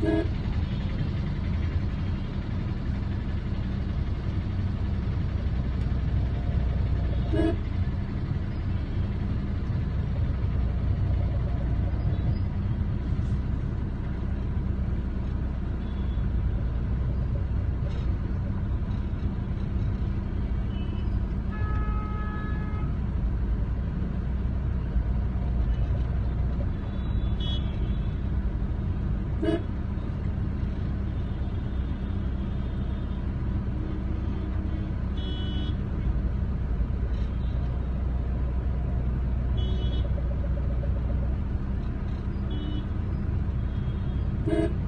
Thank Thank you.